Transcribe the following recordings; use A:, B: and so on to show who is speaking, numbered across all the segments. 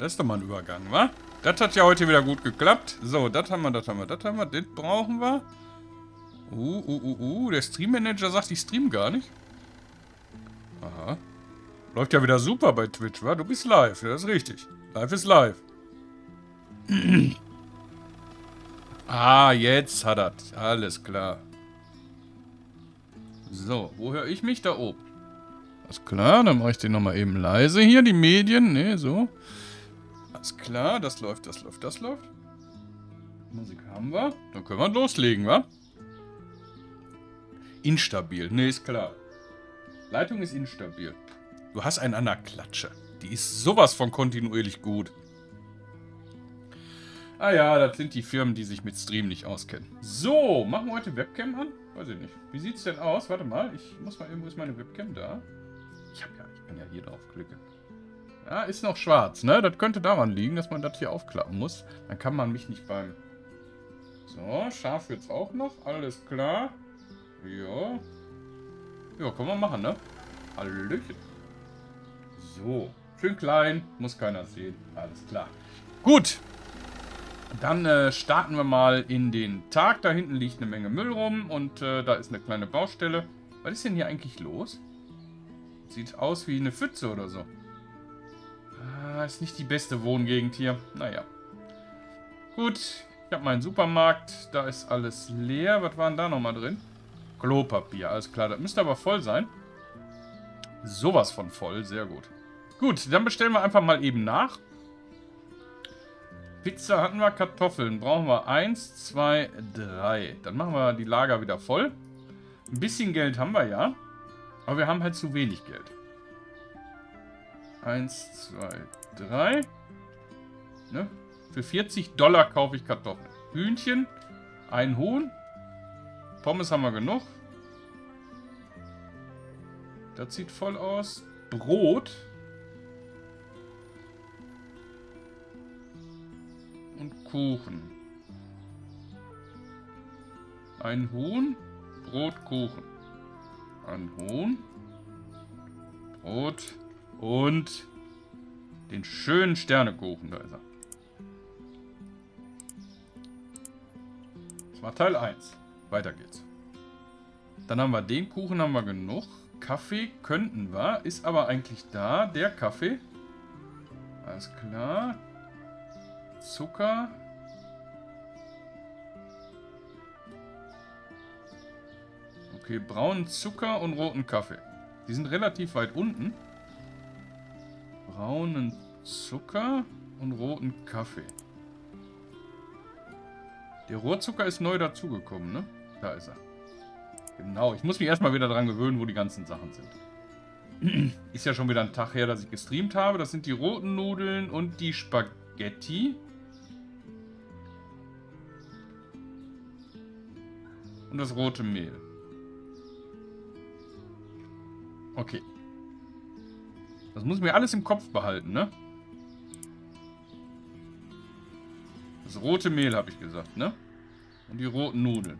A: das ist doch mal ein Übergang, wa? Das hat ja heute wieder gut geklappt. So, das haben wir, das haben wir, das haben wir, das brauchen wir. Uh, uh, uh, uh, der Stream-Manager sagt, ich stream gar nicht. Aha. Läuft ja wieder super bei Twitch, wa? Du bist live, ja, das ist richtig. Live ist live. ah, jetzt hat er. Alles klar. So, wo höre ich mich? Da oben. Alles klar, dann mache ich den nochmal eben leise hier, die Medien. Ne, so. Alles klar, das läuft, das läuft, das läuft. Musik haben wir. Dann können wir loslegen, wa? Instabil. Ne, ist klar. Leitung ist instabil. Du hast einen an der Klatsche. Die ist sowas von kontinuierlich gut. Ah ja, das sind die Firmen, die sich mit Stream nicht auskennen. So, machen wir heute Webcam an? Weiß ich nicht. Wie sieht's denn aus? Warte mal, ich muss mal irgendwo ist meine Webcam da. Ich hab ja, ich kann ja hier draufklicken. Ja, ist noch schwarz, ne? Das könnte daran liegen, dass man das hier aufklappen muss. Dann kann man mich nicht beim... So, scharf jetzt auch noch. Alles klar. Ja. Ja, können wir machen, ne? Hallöchen. So. Schön klein. Muss keiner sehen. Alles klar. Gut. Dann äh, starten wir mal in den Tag. Da hinten liegt eine Menge Müll rum und äh, da ist eine kleine Baustelle. Was ist denn hier eigentlich los? Sieht aus wie eine Pfütze oder so. Ist nicht die beste Wohngegend hier. Naja. Gut, ich habe meinen Supermarkt. Da ist alles leer. Was war denn da nochmal drin? Klopapier, alles klar. Das müsste aber voll sein. Sowas von voll, sehr gut. Gut, dann bestellen wir einfach mal eben nach. Pizza hatten wir, Kartoffeln brauchen wir eins, zwei, drei. Dann machen wir die Lager wieder voll. Ein bisschen Geld haben wir ja. Aber wir haben halt zu wenig Geld. Eins, zwei, drei. Ne? Für 40 Dollar kaufe ich Kartoffeln. Hühnchen, ein Huhn. Pommes haben wir genug. Das sieht voll aus. Brot. Und Kuchen. Ein Huhn, Brot, Kuchen. Ein Huhn, Brot und den schönen Sternekuchen. Da ist er. Das war Teil 1. Weiter geht's. Dann haben wir den Kuchen, haben wir genug. Kaffee könnten wir, ist aber eigentlich da, der Kaffee. Alles klar. Zucker. Okay, braunen Zucker und roten Kaffee. Die sind relativ weit unten. Braunen Zucker und roten Kaffee. Der Rohrzucker ist neu dazugekommen, ne? Da ist er. Genau, ich muss mich erstmal wieder dran gewöhnen, wo die ganzen Sachen sind. Ist ja schon wieder ein Tag her, dass ich gestreamt habe. Das sind die roten Nudeln und die Spaghetti. Und das rote Mehl. Okay. Das muss ich mir alles im Kopf behalten, ne? Das rote Mehl, habe ich gesagt, ne? Und die roten Nudeln.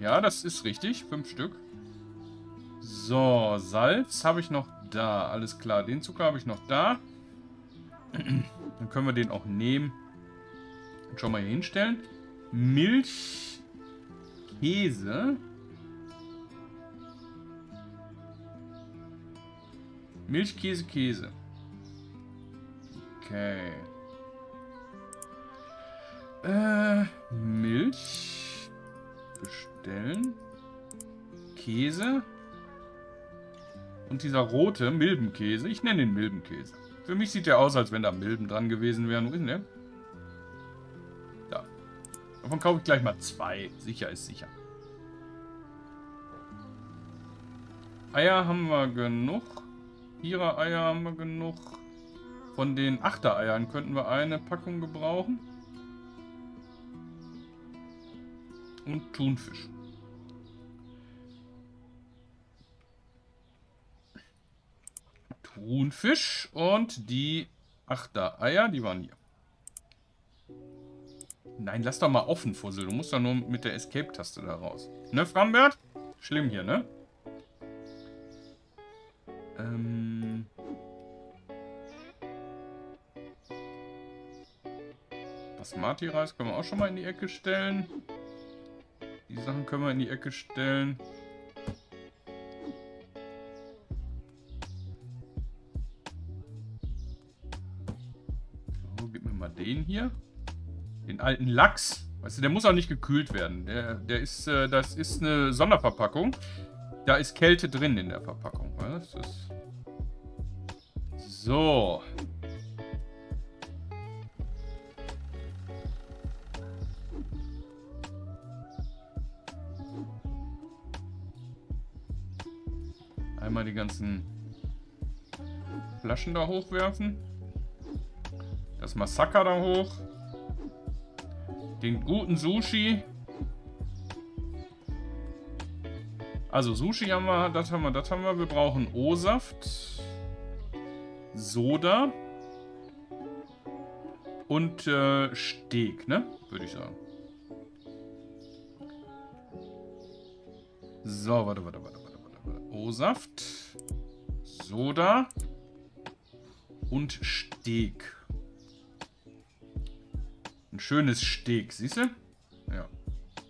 A: Ja, das ist richtig. Fünf Stück. So, Salz habe ich noch da. Alles klar, den Zucker habe ich noch da. Dann können wir den auch nehmen. Und schon mal hier hinstellen. Milch, Käse. Milch, Käse. Okay. Äh, Milch. Bestellen. Käse. Und dieser rote Milbenkäse. Ich nenne den Milbenkäse. Für mich sieht der aus, als wenn da Milben dran gewesen wären. Wo ist denn der? Da. Davon kaufe ich gleich mal zwei. Sicher ist sicher. Eier haben wir genug. Vierer Eier haben wir genug. Von den Achtereiern könnten wir eine Packung gebrauchen. Und Thunfisch. Thunfisch und die Achtereier, die waren hier. Nein, lass doch mal offen, Fussel. Du musst doch nur mit der Escape-Taste da raus. Ne, Frambert? Schlimm hier, ne? Ähm... Basmati-Reis können wir auch schon mal in die Ecke stellen. Die Sachen können wir in die Ecke stellen. So, gib mir mal den hier. Den alten Lachs. Weißt du, der muss auch nicht gekühlt werden. Der, der ist, äh, das ist eine Sonderverpackung. Da ist Kälte drin in der Verpackung. Was? Das so. Einmal die ganzen Flaschen da hochwerfen. Das Massaker da hoch. Den guten Sushi. Also Sushi haben wir, das haben wir, das haben wir. Wir brauchen O-Saft, Soda und äh, Steak, ne? Würde ich sagen. So, warte, warte, warte. O-Saft, Soda und Steak. Ein schönes Steak, siehst du? Ja.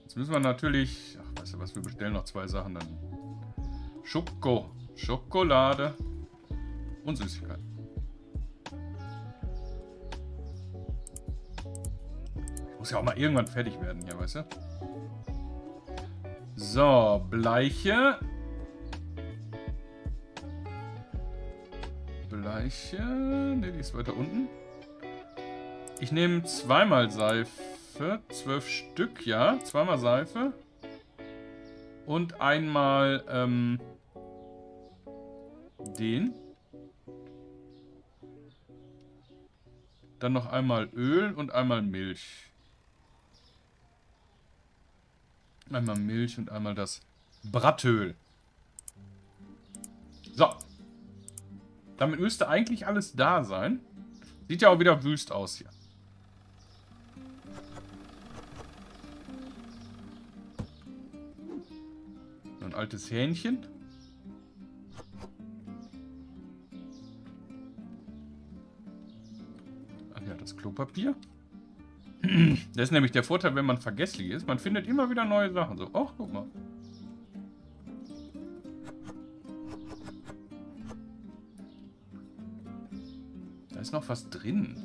A: Jetzt müssen wir natürlich... Ach, weißt du was, wir bestellen noch zwei Sachen dann. Schoko, Schokolade und Süßigkeiten. Muss ja auch mal irgendwann fertig werden hier, weißt du? So, Bleiche. Bleiche. Ne, die ist weiter unten. Ich nehme zweimal Seife. Zwölf Stück, ja. Zweimal Seife. Und einmal ähm, den. Dann noch einmal Öl und einmal Milch. Einmal Milch und einmal das Brattöl. So. Damit müsste eigentlich alles da sein. Sieht ja auch wieder wüst aus hier. ein altes Hähnchen. Ach ja, das Klopapier. Das ist nämlich der Vorteil, wenn man vergesslich ist. Man findet immer wieder neue Sachen. So, ach, guck mal. Da ist noch was drin.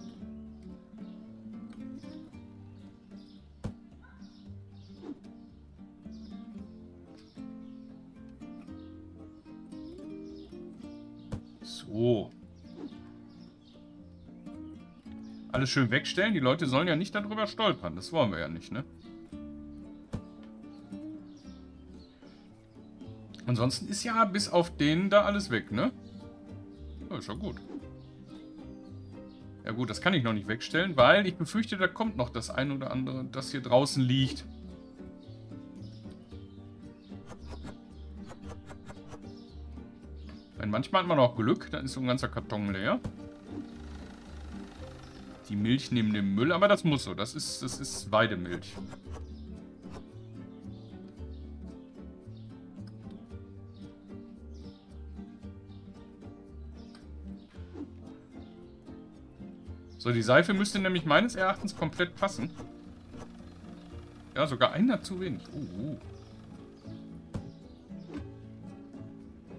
A: So. Alles schön wegstellen. Die Leute sollen ja nicht darüber stolpern. Das wollen wir ja nicht, ne? Ansonsten ist ja bis auf den da alles weg, ne? Ja, ist ja gut. Gut, das kann ich noch nicht wegstellen, weil ich befürchte, da kommt noch das ein oder andere, das hier draußen liegt. Weil manchmal hat man auch Glück, dann ist so ein ganzer Karton leer. Die Milch neben dem Müll, aber das muss so. Das ist, das ist Weidemilch. So, die Seife müsste nämlich meines Erachtens komplett passen. Ja, sogar einer zu wenig. Uh, uh.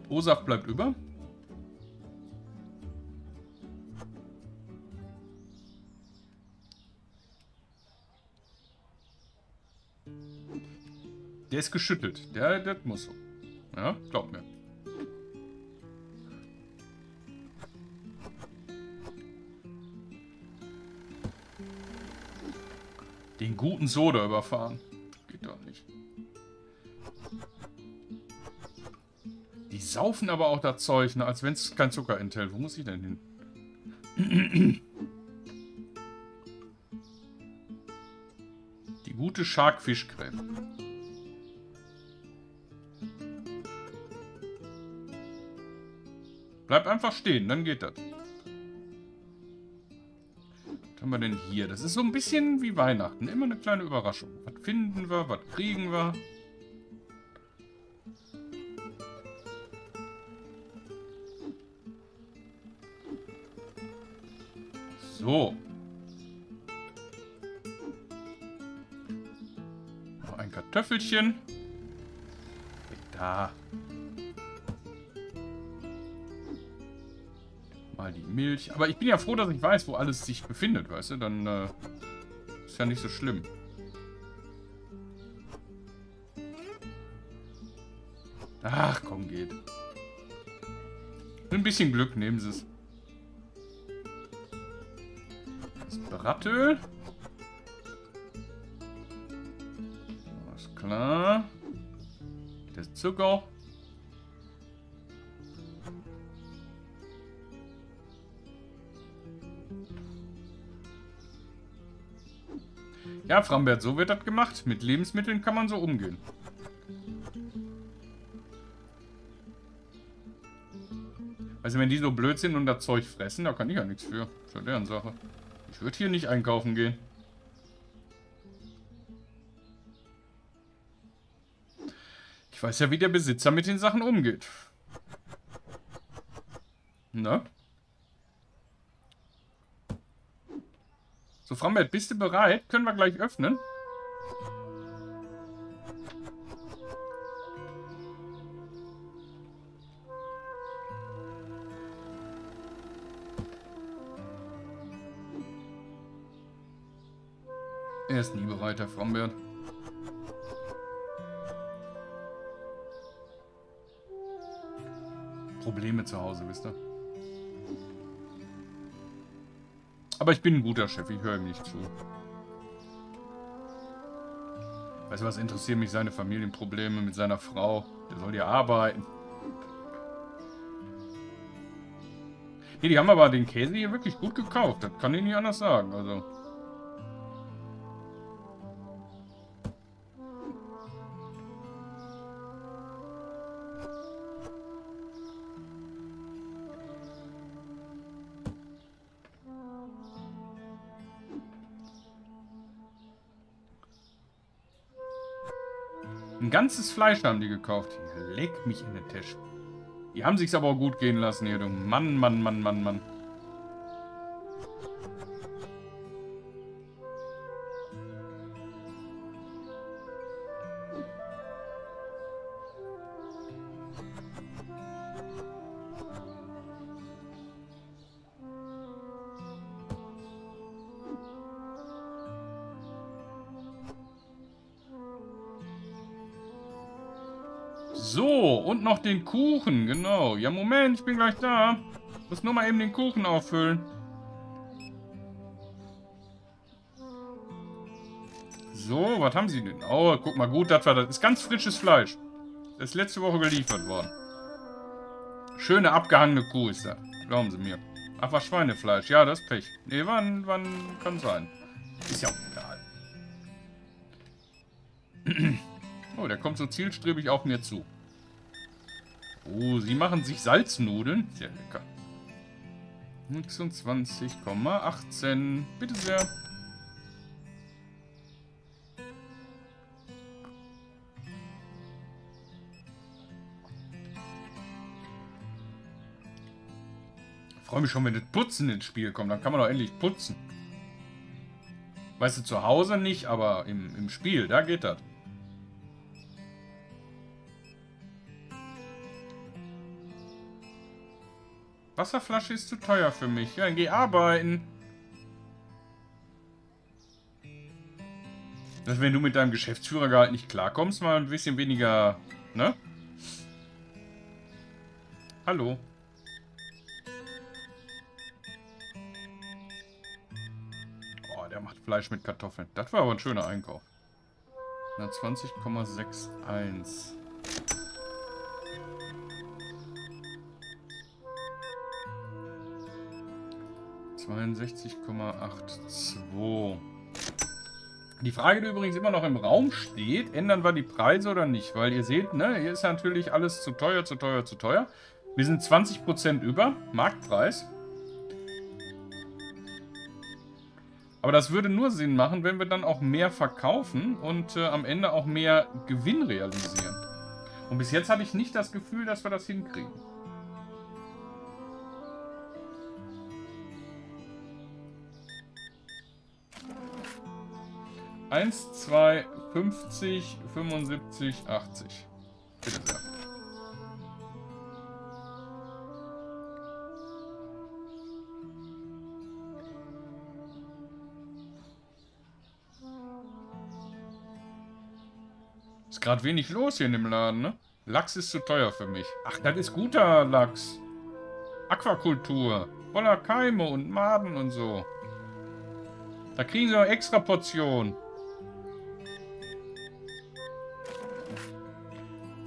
A: O-Saft bleibt über. Der ist geschüttelt. Der, der muss so. Ja, glaub mir. Guten Soda überfahren. Geht doch nicht. Die saufen aber auch das Zeug, ne? als wenn es kein Zucker enthält. Wo muss ich denn hin? Die gute Sharkfischcreme. Bleib einfach stehen, dann geht das haben wir denn hier? Das ist so ein bisschen wie Weihnachten. Immer eine kleine Überraschung. Was finden wir? Was kriegen wir? So. Noch ein Kartoffelchen. Da. Milch. Aber ich bin ja froh, dass ich weiß, wo alles sich befindet, weißt du? Dann äh, ist ja nicht so schlimm. Ach, komm, geht. Mit ein bisschen Glück nehmen sie es. Das Brattöl. Alles klar. Der Zucker. Ja, Frambert, so wird das gemacht. Mit Lebensmitteln kann man so umgehen. Also wenn die so blöd sind und das Zeug fressen, da kann ich ja nichts für. Ist ja deren Sache. Ich würde hier nicht einkaufen gehen. Ich weiß ja, wie der Besitzer mit den Sachen umgeht. Na? So, Frambert, bist du bereit? Können wir gleich öffnen? Er ist nie bereit, Herr Frambert. Probleme zu Hause, wisst ihr. Aber ich bin ein guter Chef, ich höre ihm nicht zu. Weißt du was, interessieren mich seine Familienprobleme mit seiner Frau. Der soll ja arbeiten. Nee, die haben aber den Käse hier wirklich gut gekauft. Das kann ich nicht anders sagen. Also... ganzes Fleisch haben die gekauft. Leg mich in den Tisch. Die haben sich's aber auch gut gehen lassen hier, du. Mann, Mann, Mann, Mann, Mann. Noch den Kuchen, genau. Ja, Moment, ich bin gleich da. Muss nur mal eben den Kuchen auffüllen. So, was haben sie denn? Oh, guck mal, gut, das war das. ist ganz frisches Fleisch. Das ist letzte Woche geliefert worden. Schöne abgehangene Kuh ist das. Glauben Sie mir. Ach, was Schweinefleisch. Ja, das ist Pech. Nee, wann, wann kann sein. Ist ja auch egal. Oh, der kommt so zielstrebig auf mir zu. Oh, sie machen sich Salznudeln. Sehr lecker. 26,18. Bitte sehr. Ich freue mich schon, wenn das Putzen ins Spiel kommt. Dann kann man doch endlich putzen. Weißt du, zu Hause nicht, aber im, im Spiel, da geht das. Wasserflasche ist zu teuer für mich. Ja, dann geh arbeiten. Dass wenn du mit deinem Geschäftsführergehalt nicht klarkommst, mal ein bisschen weniger, ne? Hallo. Oh, der macht Fleisch mit Kartoffeln. Das war aber ein schöner Einkauf. 120,61. 62,82. Die Frage, die übrigens immer noch im Raum steht, ändern wir die Preise oder nicht? Weil ihr seht, ne, hier ist natürlich alles zu teuer, zu teuer, zu teuer. Wir sind 20% über Marktpreis. Aber das würde nur Sinn machen, wenn wir dann auch mehr verkaufen und äh, am Ende auch mehr Gewinn realisieren. Und bis jetzt hatte ich nicht das Gefühl, dass wir das hinkriegen. 1, 2, 50, 75, 80. Bitte sehr. Ist gerade wenig los hier in dem Laden, ne? Lachs ist zu teuer für mich. Ach, das ist guter Lachs. Aquakultur. Voller Keime und Maden und so. Da kriegen sie auch extra Portionen.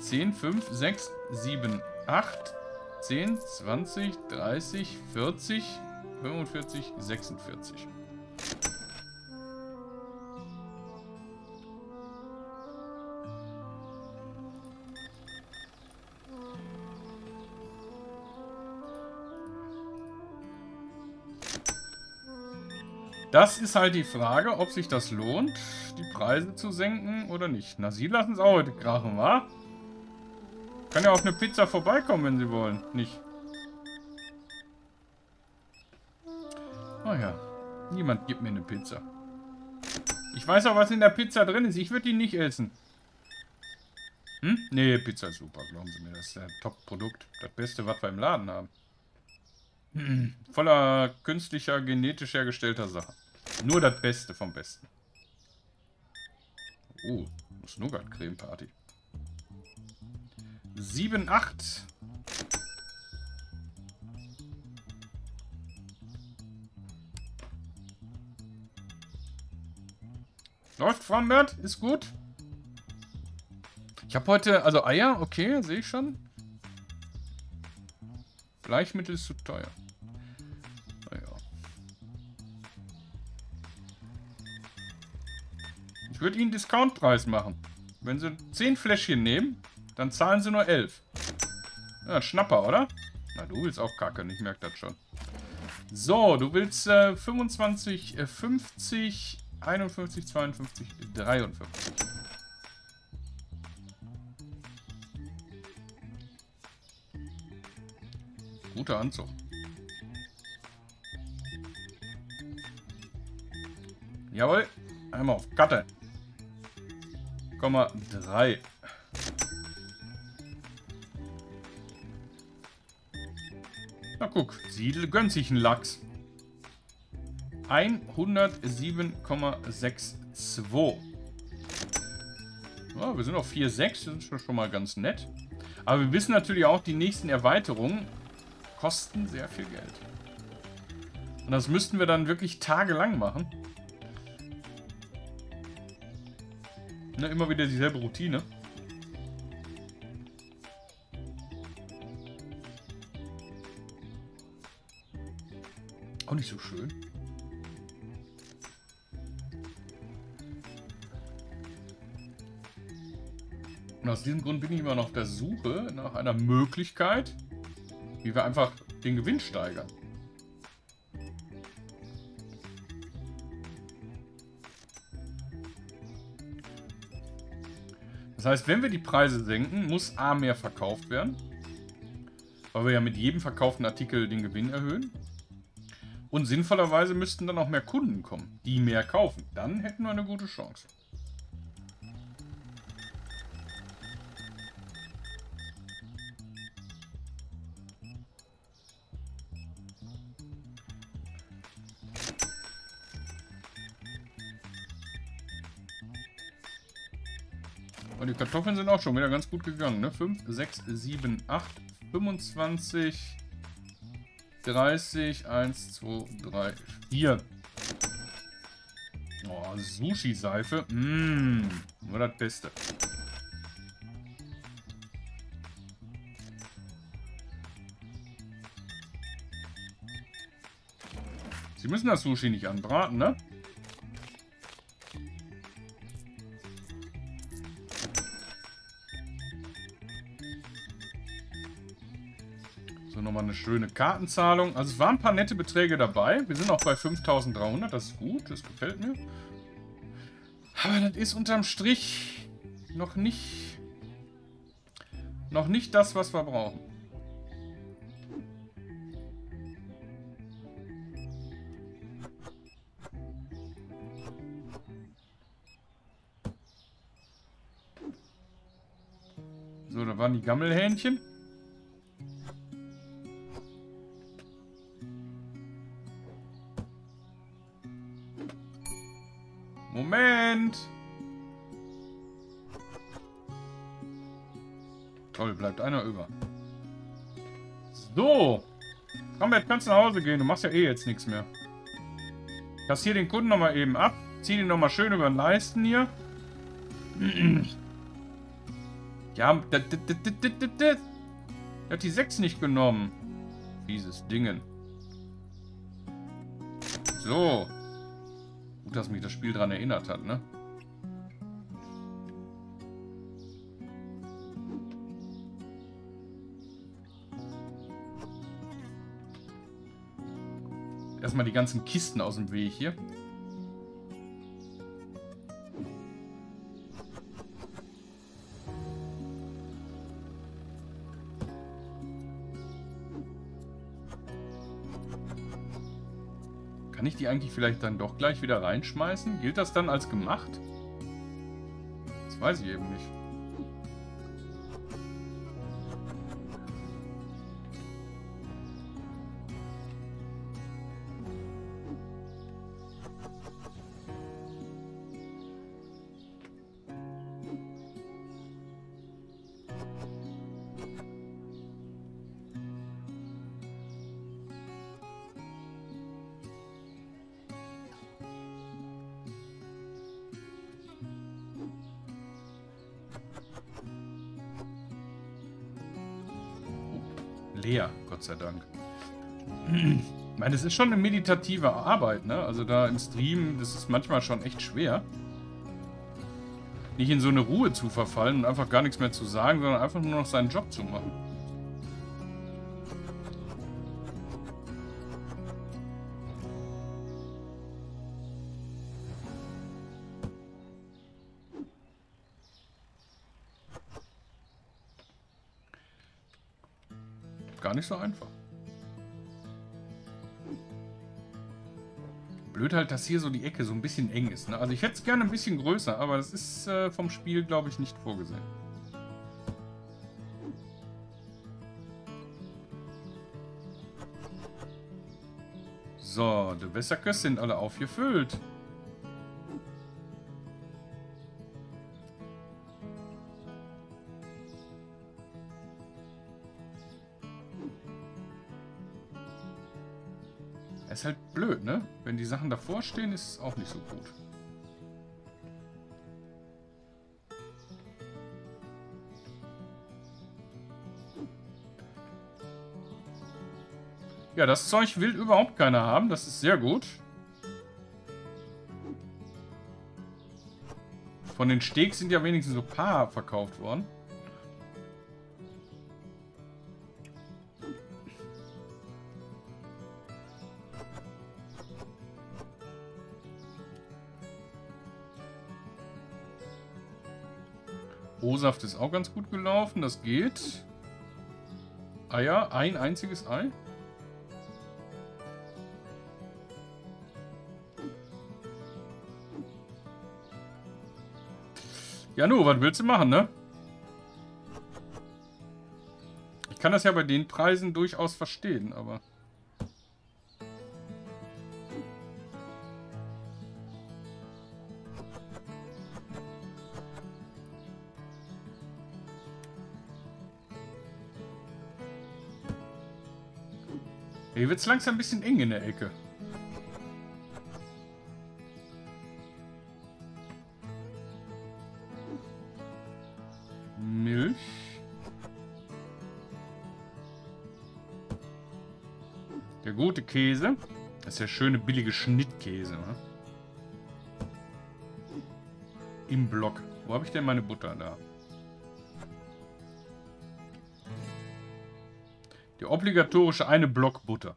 A: 10, 5, 6, 7, 8, 10, 20, 30, 40, 45, 46. Das ist halt die Frage, ob sich das lohnt, die Preise zu senken oder nicht. Na, Sie lassen es auch heute krachen, wa? Kann ja auf eine Pizza vorbeikommen, wenn Sie wollen. Nicht. Oh ja. Niemand gibt mir eine Pizza. Ich weiß auch, was in der Pizza drin ist. Ich würde die nicht essen. Hm? Nee, Pizza ist super, glauben Sie mir. Das ist ein Top-Produkt. Das Beste, was wir im Laden haben. Hm. Voller künstlicher, genetisch hergestellter Sachen. Nur das Beste vom Besten. Oh, das Nougat-Creme-Party. 7, 8. Läuft, Frambert? Ist gut. Ich habe heute, also Eier, okay, sehe ich schon. Bleichmittel ist zu teuer. Naja. Ich würde Ihnen Discountpreis machen. Wenn Sie 10 Fläschchen nehmen, dann zahlen Sie nur 11. Ja, Schnapper, oder? Na, du willst auch Kacke, ich merke das schon. So, du willst äh, 25, äh, 50, 51, 52, 53. Guter Anzug. Jawohl. Einmal auf Karte. Komma 3. Na guck, Siedel gönnt sich einen Lachs. 107,62. Ja, wir sind auf 4,6, das ist schon mal ganz nett. Aber wir wissen natürlich auch, die nächsten Erweiterungen kosten sehr viel Geld. Und das müssten wir dann wirklich tagelang machen. Ne, immer wieder dieselbe Routine. Auch nicht so schön. Und aus diesem Grund bin ich immer noch auf der Suche nach einer Möglichkeit, wie wir einfach den Gewinn steigern. Das heißt, wenn wir die Preise senken, muss A mehr verkauft werden. Weil wir ja mit jedem verkauften Artikel den Gewinn erhöhen. Und sinnvollerweise müssten dann auch mehr Kunden kommen, die mehr kaufen. Dann hätten wir eine gute Chance. Und die Kartoffeln sind auch schon wieder ganz gut gegangen, ne? 5, 6, 7, 8, 25, 30, 1, 2, 3, 4. Oh, Sushi-Seife. Mmm, nur das Beste. Sie müssen das Sushi nicht anbraten, ne? eine schöne Kartenzahlung. Also es waren ein paar nette Beträge dabei. Wir sind auch bei 5300, das ist gut, das gefällt mir. Aber das ist unterm Strich noch nicht, noch nicht das, was wir brauchen. So, da waren die Gammelhähnchen. Moment. Toll, bleibt einer über. So. Komm, jetzt kannst du nach Hause gehen. Du machst ja eh jetzt nichts mehr. Kassier den Kunden nochmal eben ab. Zieh den nochmal schön über den Leisten hier. Ja, der hat die 6 nicht genommen. Dieses Dingen. So. Gut, dass mich das Spiel daran erinnert hat, ne? Erstmal die ganzen Kisten aus dem Weg hier. Kann ich die eigentlich vielleicht dann doch gleich wieder reinschmeißen? Gilt das dann als gemacht? Das weiß ich eben nicht. Sei Dank. Ich meine, es ist schon eine meditative Arbeit, ne? Also da im Stream, das ist manchmal schon echt schwer. Nicht in so eine Ruhe zu verfallen und einfach gar nichts mehr zu sagen, sondern einfach nur noch seinen Job zu machen. Gar nicht so einfach. Blöd halt, dass hier so die Ecke so ein bisschen eng ist. Ne? Also ich hätte es gerne ein bisschen größer, aber das ist äh, vom Spiel, glaube ich, nicht vorgesehen. So, die Wässerkös sind alle aufgefüllt. Ist halt blöd, ne? Wenn die Sachen davor stehen, ist es auch nicht so gut. Ja, das Zeug will überhaupt keiner haben. Das ist sehr gut. Von den Steaks sind ja wenigstens so paar verkauft worden. O-Saft ist auch ganz gut gelaufen. Das geht. Eier. Ein einziges Ei. Ja, nur, was willst du machen, ne? Ich kann das ja bei den Preisen durchaus verstehen, aber... Hier wird es langsam ein bisschen eng in der Ecke. Milch. Der gute Käse. Das ist der schöne billige Schnittkäse. Ne? Im Block. Wo habe ich denn meine Butter da? Obligatorische eine Block Butter.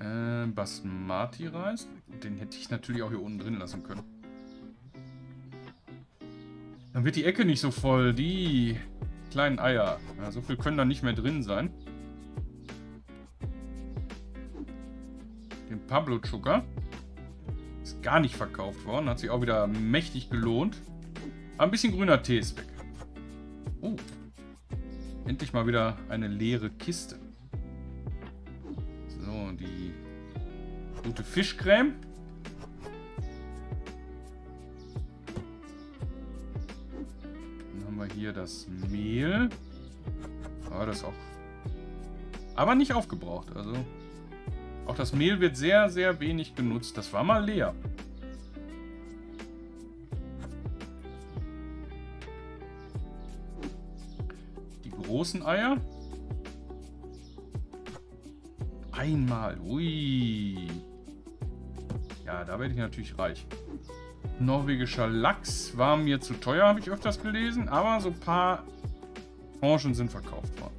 A: Äh, Basmati-Reis. Den hätte ich natürlich auch hier unten drin lassen können. Dann wird die Ecke nicht so voll. Die kleinen Eier. Ja, so viel können da nicht mehr drin sein. Den Pablo Zucker. gar nicht verkauft worden. Hat sich auch wieder mächtig gelohnt. Aber ein bisschen grüner Tee ist weg. Oh. Endlich mal wieder eine leere Kiste. So, die gute Fischcreme. Dann haben wir hier das Mehl. Aber das ist auch... Aber nicht aufgebraucht, also... Auch das Mehl wird sehr, sehr wenig genutzt. Das war mal leer. Großen Eier. Einmal. Ui. Ja, da werde ich natürlich reich. Norwegischer Lachs war mir zu teuer, habe ich öfters gelesen. Aber so ein paar Branchen sind verkauft worden.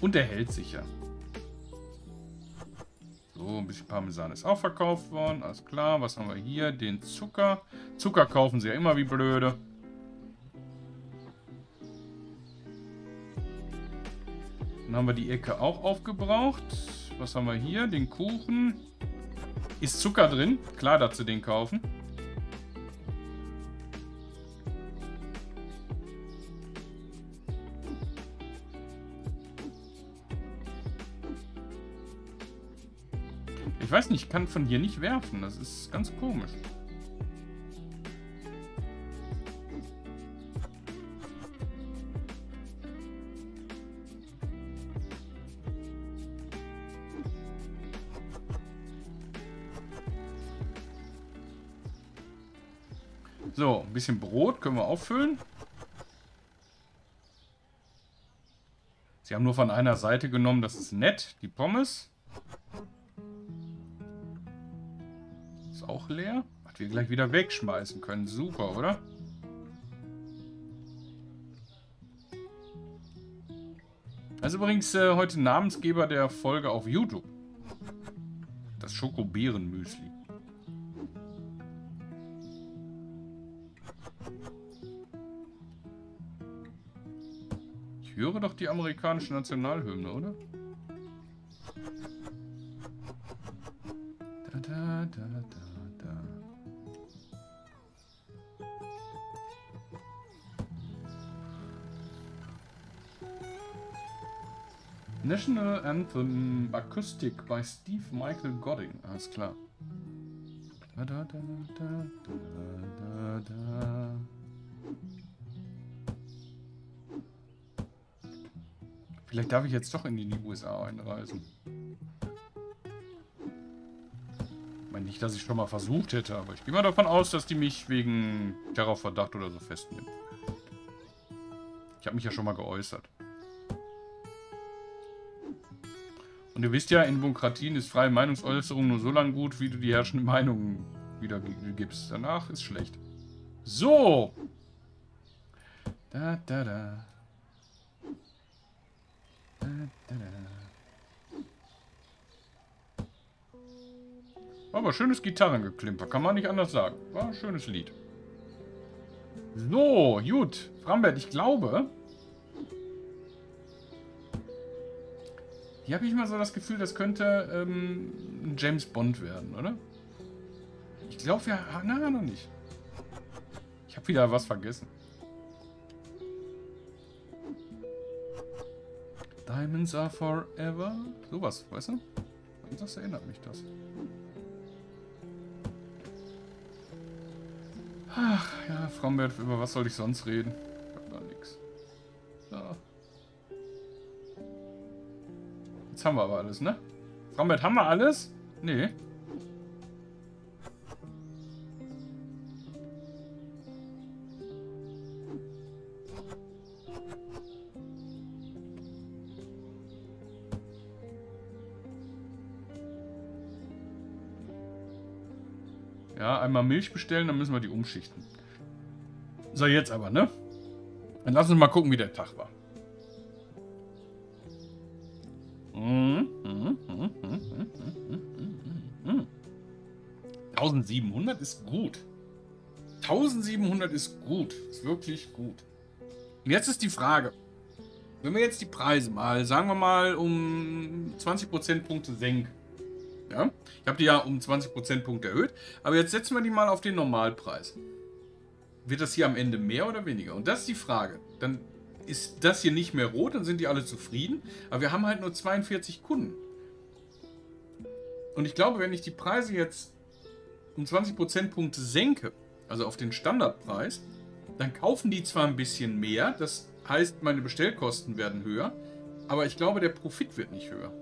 A: Und er hält sich ja. So, ein bisschen Parmesan ist auch verkauft worden. Alles klar. Was haben wir hier? Den Zucker. Zucker kaufen sie ja immer wie blöde. Dann haben wir die Ecke auch aufgebraucht. Was haben wir hier? Den Kuchen. Ist Zucker drin? Klar, sie den kaufen. Ich weiß nicht, ich kann von hier nicht werfen. Das ist ganz komisch. So, ein bisschen Brot können wir auffüllen. Sie haben nur von einer Seite genommen, das ist nett, die Pommes. auch leer. Was wir gleich wieder wegschmeißen können. Super, oder? Also übrigens äh, heute Namensgeber der Folge auf YouTube. Das Schokobeeren-Müsli. Höre doch die amerikanische Nationalhymne, oder? Da, da, da, da. National Anthem Acoustic by Steve Michael Godding. Alles klar. Da, da, da, da, da, da. Vielleicht darf ich jetzt doch in die USA einreisen. Ich meine nicht, dass ich schon mal versucht hätte, aber ich gehe mal davon aus, dass die mich wegen Terrorverdacht oder so festnehmen. Ich habe mich ja schon mal geäußert. Und ihr wisst ja, in Demokratien ist freie Meinungsäußerung nur so lange gut, wie du die herrschende Meinung wiedergibst. Danach ist schlecht. So. Da, da, da. Aber schönes Gitarrengeklimper, kann man nicht anders sagen. War ein schönes Lied. So, gut. Frambert, ich glaube, Hier habe ich mal so das Gefühl, das könnte ähm, ein James Bond werden, oder? Ich glaube, ja, na, noch nicht. Ich habe wieder was vergessen. Diamonds are forever. Sowas, weißt du? Das erinnert mich das. Ach, ja, Frauenbert, über was soll ich sonst reden? Ich hab gar nichts. Ja. Jetzt haben wir aber alles, ne? Frambert, haben wir alles? Nee. Milch bestellen, dann müssen wir die umschichten. So, jetzt aber, ne? Dann lass uns mal gucken, wie der Tag war. 1700 ist gut. 1700 ist gut. Ist wirklich gut. Und jetzt ist die Frage. Wenn wir jetzt die Preise mal, sagen wir mal, um 20 Prozentpunkte senken. Habe die ja um 20 Prozentpunkte erhöht, aber jetzt setzen wir die mal auf den Normalpreis. Wird das hier am Ende mehr oder weniger? Und das ist die Frage. Dann ist das hier nicht mehr rot, dann sind die alle zufrieden, aber wir haben halt nur 42 Kunden. Und ich glaube, wenn ich die Preise jetzt um 20 Prozentpunkte senke, also auf den Standardpreis, dann kaufen die zwar ein bisschen mehr, das heißt, meine Bestellkosten werden höher, aber ich glaube, der Profit wird nicht höher.